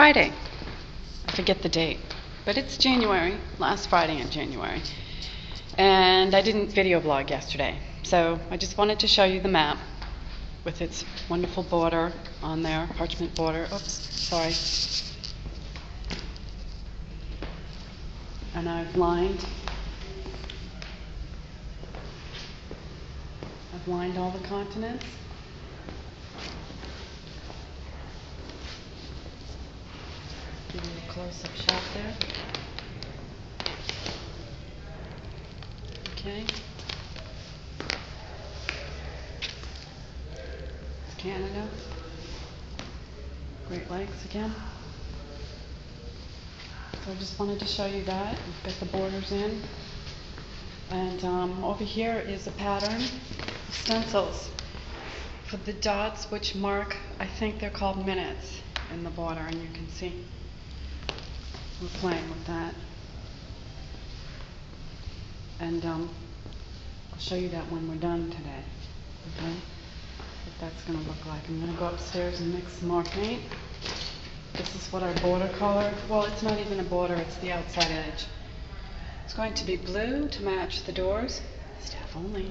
Friday. I forget the date, but it's January, last Friday in January. And I didn't video blog yesterday, so I just wanted to show you the map with its wonderful border on there, parchment border. Oops, sorry. And I've lined, I've lined all the continents. A close-up shot there. Okay. Canada. Great Lakes again. So I just wanted to show you that. We've got the borders in. And um, over here is a pattern of stencils for the dots which mark, I think they're called minutes in the border, and you can see we're playing with that. And um, I'll show you that when we're done today. Okay? What that's going to look like. I'm going to go upstairs and mix some more paint. This is what our border color, well, it's not even a border, it's the outside edge. It's going to be blue to match the doors. Staff only.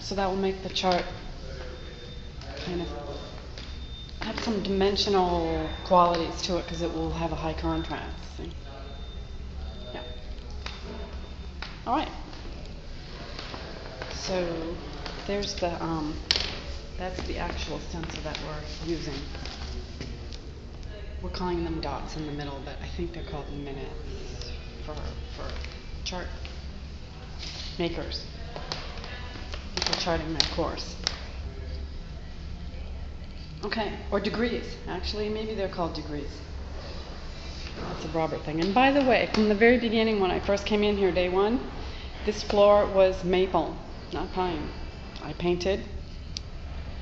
So that will make the chart kind of have some dimensional qualities to it because it will have a high contrast. See? Yeah. All right. So there's the um, that's the actual stencil that we're using. We're calling them dots in the middle, but I think they're called minutes for for chart makers. People charting their course. Okay, or degrees. Actually, maybe they're called degrees. That's a Robert thing. And by the way, from the very beginning, when I first came in here, day one, this floor was maple, not pine. I painted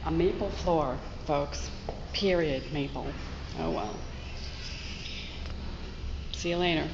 a maple floor, folks. Period, maple. Oh well. See you later.